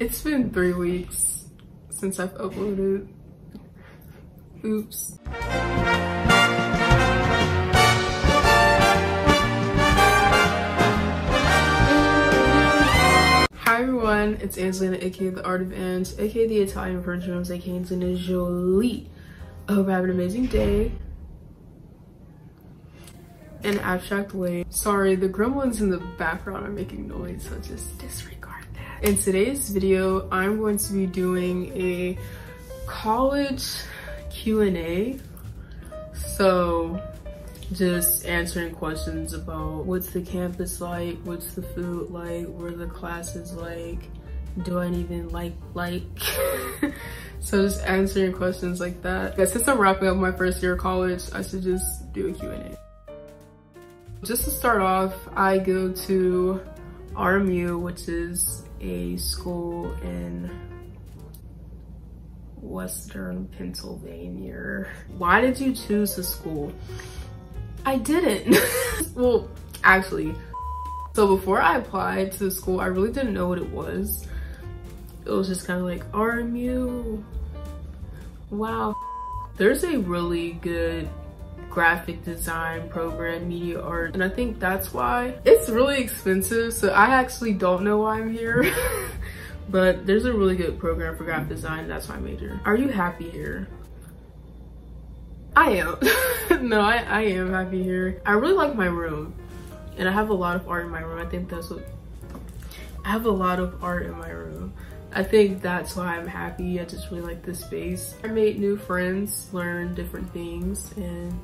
It's been three weeks since I've uploaded. Oops. Hi everyone, it's Angelina, aka The Art of Ange, aka the Italian version of aka Angelina Jolie. I hope you have an amazing day. In abstract way. Sorry, the gremlins in the background are making noise, so just disregard. In today's video, I'm going to be doing a college Q&A. So just answering questions about what's the campus like, what's the food like, what are the classes like, do I even like like? so just answering questions like that. Yeah, since I'm wrapping up my first year of college, I should just do a Q&A. Just to start off, I go to RMU, which is a school in Western Pennsylvania. Why did you choose the school? I didn't. well, actually, so before I applied to the school, I really didn't know what it was. It was just kind of like, RMU, wow. There's a really good graphic design program, media art, and I think that's why. It's really expensive, so I actually don't know why I'm here. but there's a really good program for graphic design, that's my major. Are you happy here? I am. no, I, I am happy here. I really like my room. And I have a lot of art in my room. I think that's what, I have a lot of art in my room. I think that's why I'm happy. I just really like this space. I made new friends, learned different things, and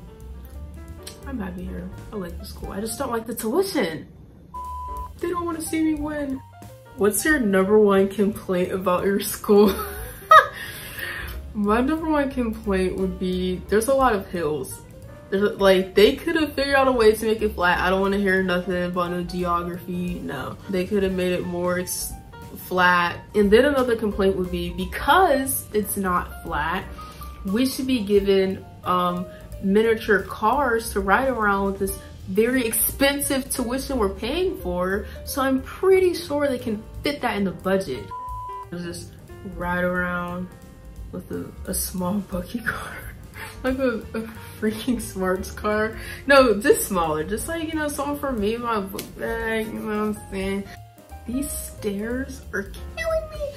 I'm happy here. I like the school. I just don't like the tuition. They don't want to see me win. What's your number one complaint about your school? My number one complaint would be there's a lot of hills. There's, like they could have figured out a way to make it flat. I don't want to hear nothing about no geography. No, they could have made it more flat. And then another complaint would be because it's not flat, we should be given um, miniature cars to ride around with this very expensive tuition we're paying for. So I'm pretty sure they can fit that in the budget. Just ride around with a, a small buggy car. like a, a, freaking smarts car. No, just smaller. Just like, you know, something for me, my book bag, you know what I'm saying? These stairs are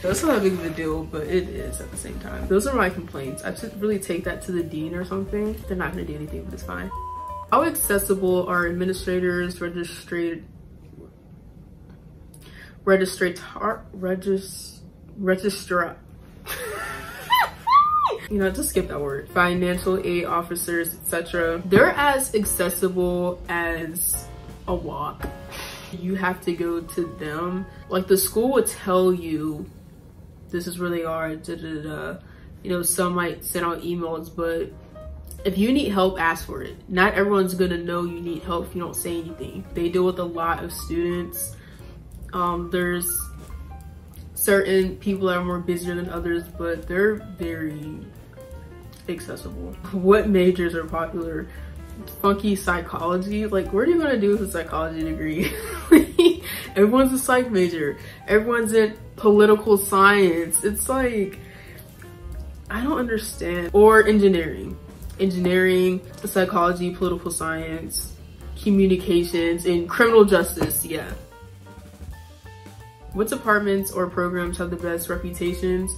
That's not that big of a deal, but it is at the same time. Those are my complaints. I should really take that to the dean or something. They're not gonna do anything, but it's fine. How accessible are administrators, registered, registrar, regis, registrar, you know, just skip that word. Financial aid officers, etc. They're as accessible as a walk. You have to go to them. Like the school would tell you, this is really hard, da, da, da. You know, some might send out emails, but if you need help, ask for it. Not everyone's gonna know you need help if you don't say anything. They deal with a lot of students. Um, there's certain people that are more busier than others, but they're very accessible. What majors are popular? Funky psychology. Like, what are you gonna do with a psychology degree? Everyone's a psych major. Everyone's in political science. It's like, I don't understand. Or engineering. Engineering, psychology, political science, communications, and criminal justice, yeah. What departments or programs have the best reputations?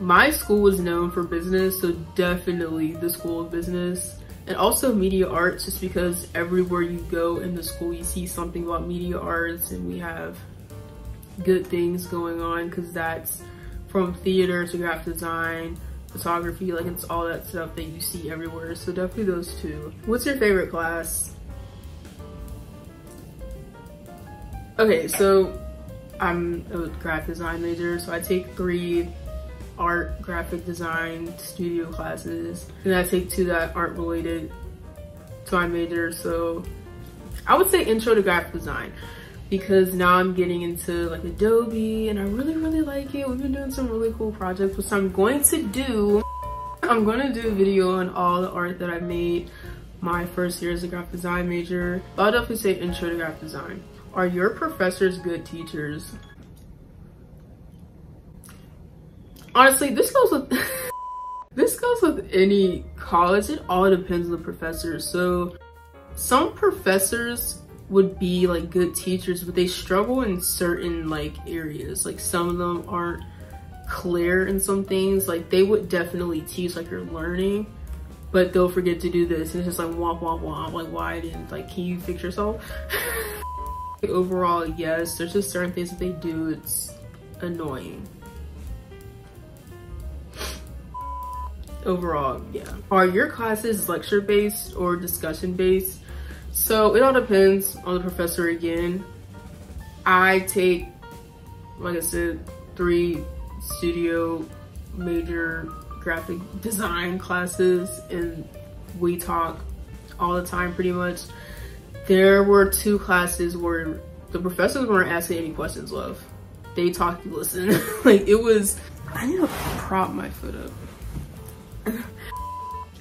My school was known for business, so definitely the School of Business. And also media arts, just because everywhere you go in the school, you see something about media arts and we have good things going on because that's from theater to graphic design, photography, like it's all that stuff that you see everywhere. So definitely those two. What's your favorite class? Okay, so I'm a graphic design major, so I take three art, graphic design, studio classes, and I take two that aren't related to my major. So I would say intro to graphic design because now I'm getting into like Adobe and I really, really like it. We've been doing some really cool projects, which I'm going to do. I'm going to do a video on all the art that I made my first year as a graphic design major. I'll definitely say intro to graphic design. Are your professors good teachers? honestly, this goes with this goes with any college. It all depends on the professor. So some professors would be like good teachers, but they struggle in certain like areas. Like some of them aren't clear in some things. Like they would definitely teach like you're learning, but they'll forget to do this. And it's just like womp womp womp. Like why didn't like can you fix yourself? Overall, yes, there's just certain things that they do. It's annoying. Overall, yeah. Are your classes lecture based or discussion based? So it all depends on the professor again. I take, like I said, three studio major graphic design classes and we talk all the time pretty much. There were two classes where the professors weren't asking any questions, love. They talked, you listen. like it was, I need to prop my foot up.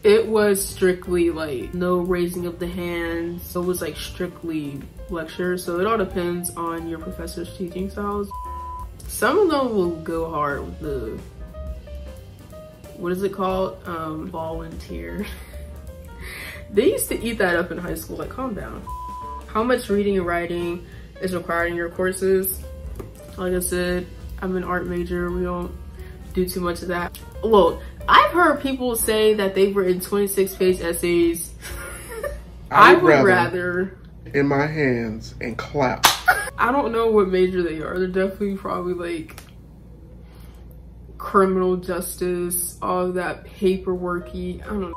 it was strictly like no raising of the hands. So it was like strictly lecture. So it all depends on your professor's teaching styles. Some of them will go hard with the, what is it called? Um, volunteer. they used to eat that up in high school, like calm down. How much reading and writing is required in your courses? Like I said, I'm an art major. We don't do too much of that. Well, I've heard people say that they've written 26 page essays. I, I would rather, rather, in my hands and clap. I don't know what major they are. They're definitely probably like criminal justice, all that paperworky. I don't know.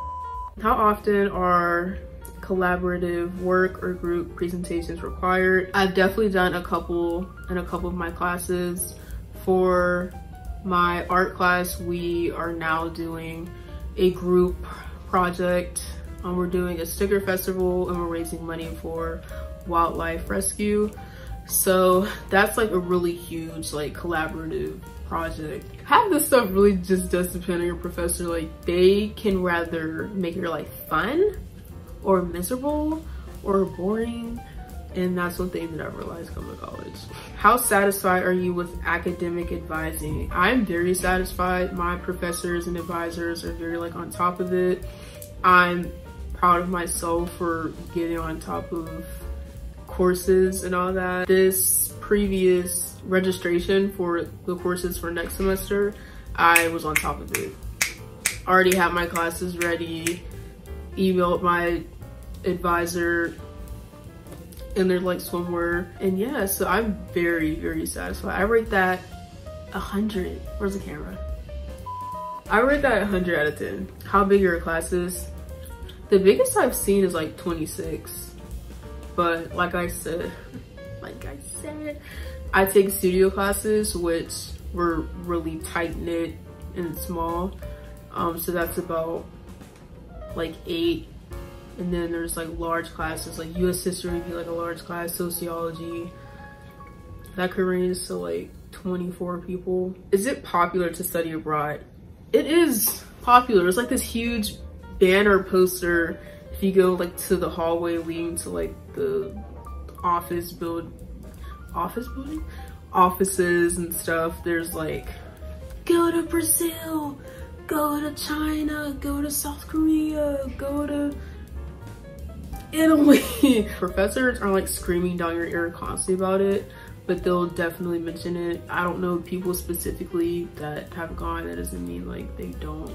How often are collaborative work or group presentations required? I've definitely done a couple in a couple of my classes. For my art class, we are now doing a group project. Um, we're doing a sticker festival and we're raising money for wildlife rescue. So that's like a really huge like collaborative project. Half this stuff really just does depend on your professor. Like they can rather make your life fun or miserable or boring and that's one thing that I realized coming to college. How satisfied are you with academic advising? I'm very satisfied. My professors and advisors are very like on top of it. I'm proud of myself for getting on top of courses and all that. This previous registration for the courses for next semester, I was on top of it. Already had my classes ready, emailed my advisor and they're like swimwear. And yeah, so I'm very, very satisfied. I rate that a 100. Where's the camera? I rate that 100 out of 10. How big are your classes? The biggest I've seen is like 26. But like I said, like I said, I take studio classes, which were really tight knit and small. Um, so that's about like eight and then there's like large classes like US history would be like a large class, sociology. That could range to like 24 people. Is it popular to study abroad? It is popular. It's like this huge banner poster if you go like to the hallway leading to like the office build office building offices and stuff there's like go to brazil go to china go to south korea go to Italy. Professors are like screaming down your ear constantly about it, but they'll definitely mention it. I don't know people specifically that have gone. That doesn't mean like they don't,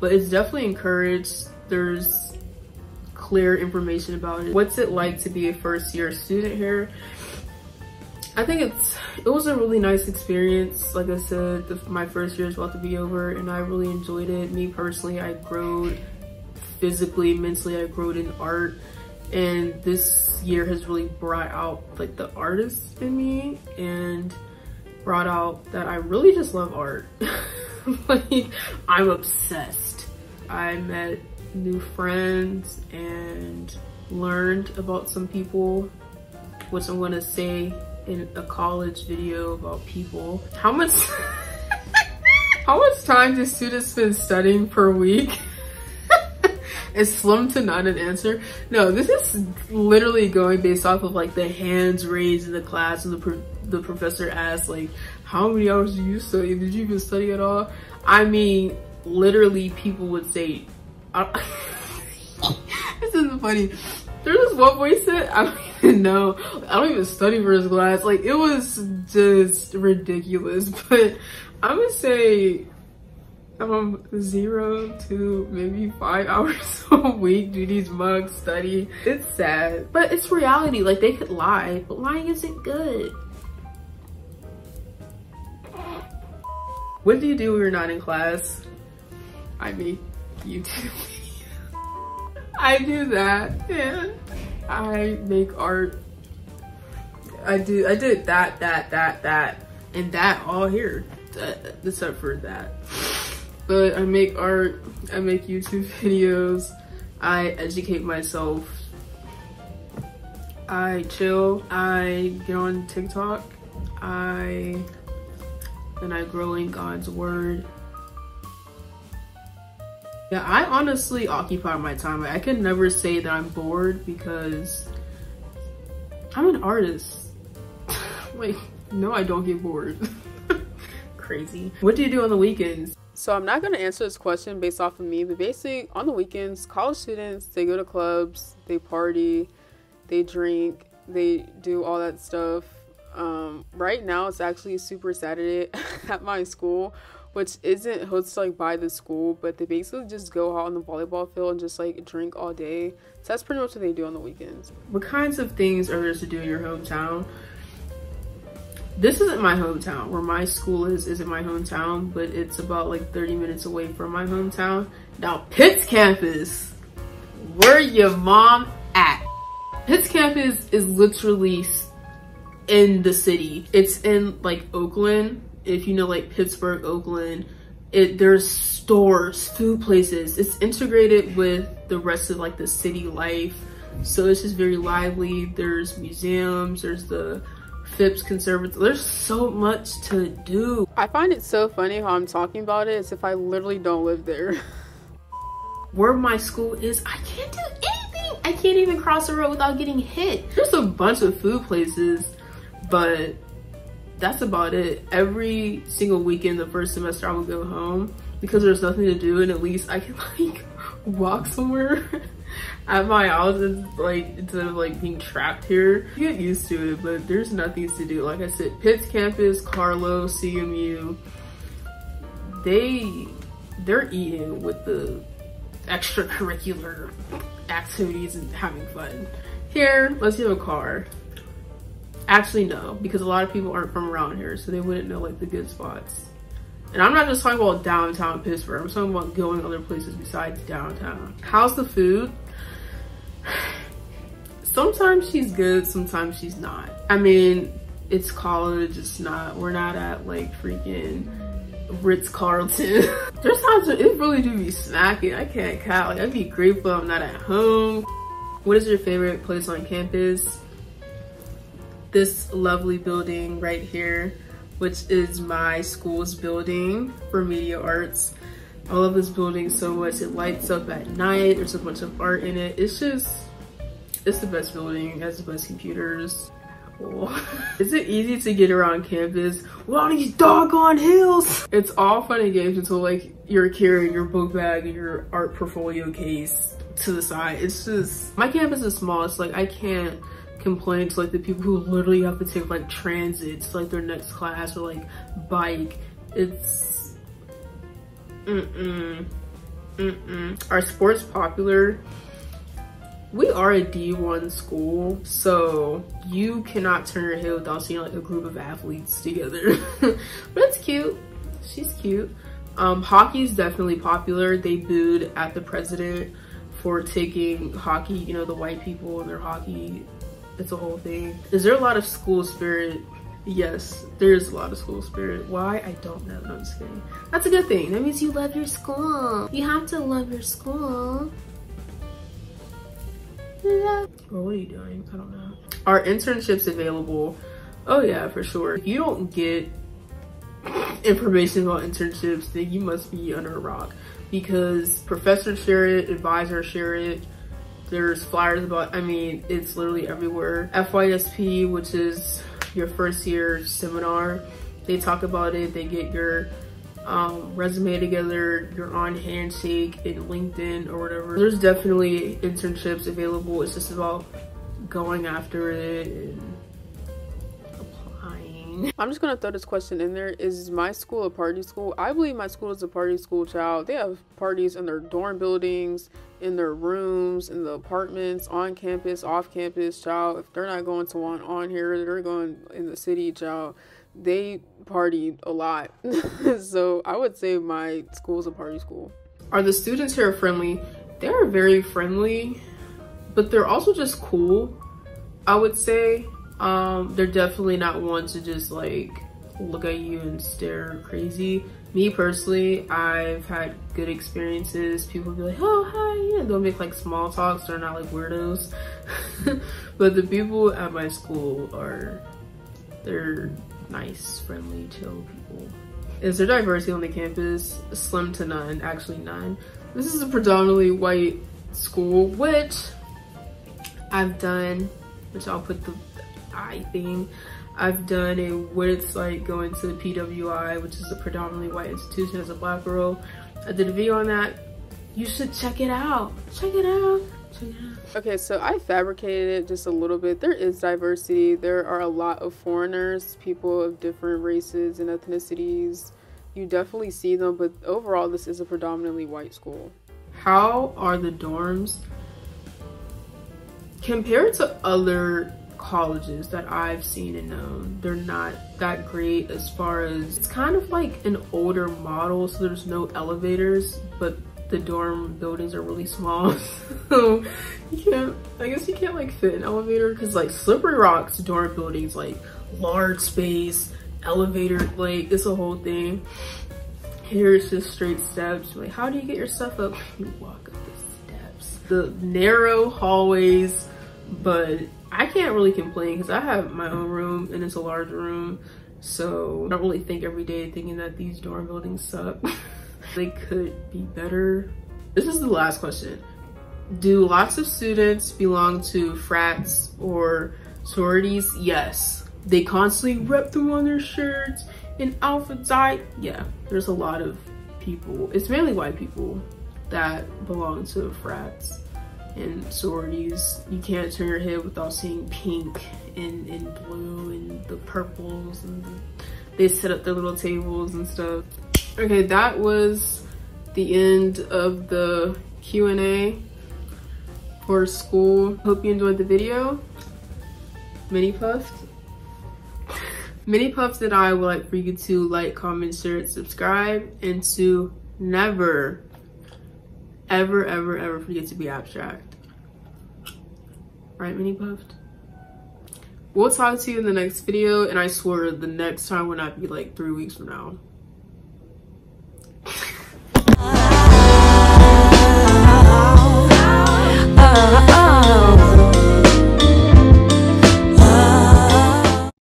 but it's definitely encouraged. There's clear information about it. What's it like to be a first year student here? I think it's it was a really nice experience. Like I said, the, my first year is about to be over and I really enjoyed it. Me personally, I grew physically, mentally, I grew in art and this year has really brought out like the artist in me and brought out that I really just love art. like I'm obsessed. I met new friends and learned about some people, which I'm gonna say in a college video about people. How much, how much time do students spend studying per week? is slim to none an answer? No, this is literally going based off of like the hands raised in the class and the, pro the professor asked like, how many hours do you study? Did you even study at all? I mean, literally people would say, uh, this isn't funny. There's this one boy said, I don't even know, I don't even study for his class. Like it was just ridiculous, but I would say um zero to maybe five hours a week do these mugs study. It's sad. But it's reality like they could lie but lying isn't good. What do you do when you're not in class? I make youtube i do that and i make art. I do i did that that that that and that all here. Uh, except for that but I make art, I make YouTube videos, I educate myself, I chill, I get on TikTok, I and I grow in God's word. Yeah, I honestly occupy my time. I can never say that I'm bored because I'm an artist. like, no, I don't get bored. Crazy. What do you do on the weekends? So I'm not to answer this question based off of me, but basically on the weekends, college students, they go to clubs, they party, they drink, they do all that stuff. Um, right now it's actually Super Saturday at my school, which isn't hosted like by the school, but they basically just go out on the volleyball field and just like drink all day. So that's pretty much what they do on the weekends. What kinds of things are there to do in your hometown? This isn't my hometown where my school is isn't my hometown but it's about like 30 minutes away from my hometown. Now Pitt's campus where your mom at? Pitt's campus is literally in the city. It's in like oakland. If you know like pittsburgh oakland it there's stores food places. It's integrated with the rest of like the city life. So it's just very lively. There's museums. There's the Phipps Conservatory. There's so much to do. I find it so funny how I'm talking about it as if I literally don't live there. Where my school is, I can't do anything. I can't even cross the road without getting hit. There's a bunch of food places, but that's about it. Every single weekend the first semester I would go home because there's nothing to do and at least I can like walk somewhere at my house it's like instead of like being trapped here you get used to it but there's nothing to do like i said Pitt's campus Carlow cmu they they're eating with the extracurricular activities and having fun here let's have a car actually no because a lot of people aren't from around here so they wouldn't know like the good spots and I'm not just talking about downtown Pittsburgh. I'm talking about going other places besides downtown. How's the food? Sometimes she's good, sometimes she's not. I mean, it's college, it's not, we're not at like freaking Ritz Carlton. There's times when it really do be smacking. I can't count. Like, I'd be grateful I'm not at home. What is your favorite place on campus? This lovely building right here, which is my school's building for media arts. I love this building so much. It lights up at night. There's a bunch of art in it. It's just, it's the best building. It has the best computers. Is it easy to get around campus with all these doggone hills? It's all fun and games until like you're carrying your book bag and your art portfolio case to the side. It's just, my campus is small. It's like I can't complain to like the people who literally have to take like transit to like their next class or like bike. It's Mm-mm. Mm-mm. Are sports popular? We are a D1 school, so you cannot turn your head without seeing like a group of athletes together. but it's cute. She's cute. Um, hockey is definitely popular. They booed at the president for taking hockey, you know, the white people and their hockey. It's a whole thing. Is there a lot of school spirit Yes, there's a lot of school spirit. Why? I don't know. No, I'm just kidding. That's a good thing. That means you love your school. You have to love your school. What are you doing? I don't know. Are internships available? Oh yeah, for sure. If you don't get information about internships, then you must be under a rock because professors share it, advisors share it, there's flyers about, I mean, it's literally everywhere. FYSP, which is your first year seminar They talk about it, they get your um, resume together, you're on Handshake and LinkedIn or whatever. There's definitely internships available. It's just about going after it applying. I'm just gonna throw this question in there. Is my school a party school? I believe my school is a party school, child. They have parties in their dorm buildings, in their rooms, in the apartments, on campus, off campus, child. If they're not going to one on here, they're going in the city, child they partied a lot. so I would say my school's a party school. Are the students here friendly? They're very friendly, but they're also just cool, I would say. Um, they're definitely not one to just like look at you and stare crazy. Me personally, I've had good experiences. People be like, oh, hi, yeah. They'll make like small talks. They're not like weirdos. but the people at my school are, they're nice, friendly, chill people. Is there diversity on the campus? Slim to none, actually none. This is a predominantly white school, which I've done, which I'll put the I thing. I've done a what it's like going to the PWI, which is a predominantly white institution as a black girl. I did a video on that. You should check it out. Check it out. Okay, so I fabricated it just a little bit. There is diversity. There are a lot of foreigners, people of different races and ethnicities. You definitely see them, but overall, this is a predominantly white school. How are the dorms compared to other colleges that I've seen and known? They're not that great as far as it's kind of like an older model, so there's no elevators, but the dorm buildings are really small. so you can't, I guess you can't like fit an elevator because like Slippery Rock's dorm buildings, like large space, elevator, like it's a whole thing. Here it's just straight steps. Like, how do you get your stuff up? You walk up the steps. The narrow hallways, but I can't really complain because I have my own room and it's a large room. So I don't really think every day thinking that these dorm buildings suck. they could be better. This is the last question. Do lots of students belong to frats or sororities? Yes. They constantly rep them on their shirts and Alpha Psi. Yeah, there's a lot of people, it's mainly white people that belong to frats and sororities. You can't turn your head without seeing pink and, and blue and the purples and the, they set up their little tables and stuff. Okay, that was the end of the Q&A for school. Hope you enjoyed the video. Mini Puffs. Mini Puffs and I would like for you to like, comment, share, and subscribe, and to never, ever, ever, ever forget to be abstract. Right, Mini Puffed? We'll talk to you in the next video, and I swear the next time will not be like three weeks from now.